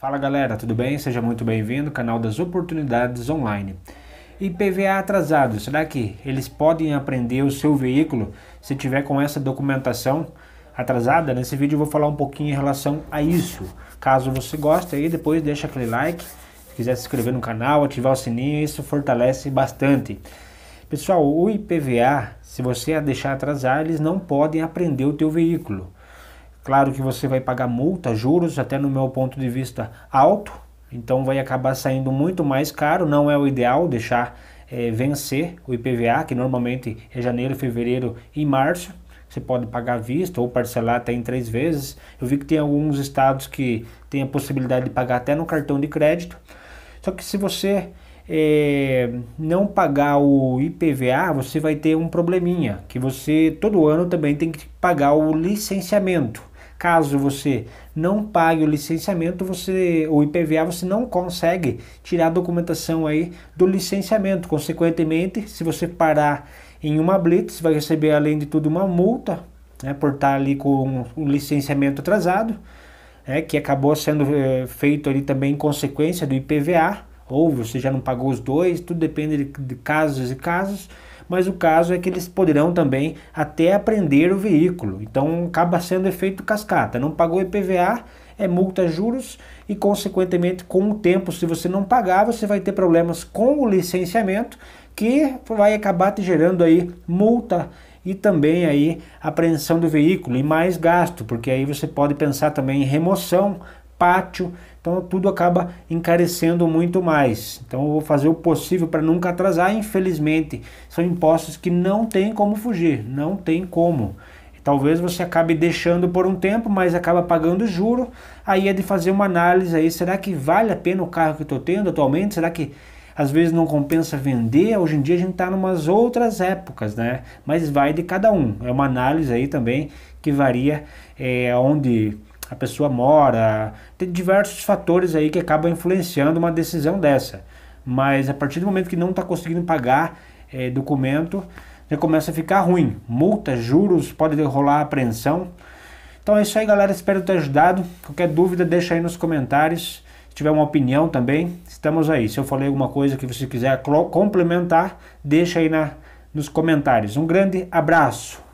Fala galera, tudo bem? Seja muito bem-vindo ao canal das oportunidades online. IPVA atrasado, será que eles podem aprender o seu veículo se tiver com essa documentação atrasada? Nesse vídeo eu vou falar um pouquinho em relação a isso. Caso você goste aí, depois deixa aquele like, se quiser se inscrever no canal, ativar o sininho, isso fortalece bastante. Pessoal, o IPVA, se você a deixar atrasar, eles não podem aprender o teu veículo. Claro que você vai pagar multa, juros, até no meu ponto de vista alto, então vai acabar saindo muito mais caro. Não é o ideal deixar é, vencer o IPVA, que normalmente é janeiro, fevereiro e março. Você pode pagar à vista ou parcelar até em três vezes. Eu vi que tem alguns estados que tem a possibilidade de pagar até no cartão de crédito. Só que se você é, não pagar o IPVA, você vai ter um probleminha, que você todo ano também tem que pagar o licenciamento. Caso você não pague o licenciamento, você o IPVA você não consegue tirar a documentação aí do licenciamento. Consequentemente, se você parar em uma blitz, vai receber além de tudo uma multa, né, por estar ali com o licenciamento atrasado, é, que acabou sendo é, feito ali também em consequência do IPVA, ou você já não pagou os dois, tudo depende de, de casos e casos mas o caso é que eles poderão também até aprender o veículo. Então acaba sendo efeito cascata. Não pagou IPVA, é multa juros e consequentemente com o tempo, se você não pagar, você vai ter problemas com o licenciamento que vai acabar te gerando aí multa e também aí apreensão do veículo e mais gasto, porque aí você pode pensar também em remoção, pátio, então tudo acaba encarecendo muito mais. Então eu vou fazer o possível para nunca atrasar. Infelizmente, são impostos que não tem como fugir, não tem como. Talvez você acabe deixando por um tempo, mas acaba pagando juro. Aí é de fazer uma análise aí, será que vale a pena o carro que eu estou tendo atualmente? Será que às vezes não compensa vender? Hoje em dia a gente está em umas outras épocas, né? Mas vai de cada um. É uma análise aí também que varia é, onde a pessoa mora, tem diversos fatores aí que acabam influenciando uma decisão dessa. Mas a partir do momento que não está conseguindo pagar é, documento, já começa a ficar ruim. Multa, juros, pode rolar apreensão. Então é isso aí, galera. Espero ter ajudado. Qualquer dúvida, deixa aí nos comentários. Se tiver uma opinião também, estamos aí. Se eu falei alguma coisa que você quiser complementar, deixa aí na, nos comentários. Um grande abraço.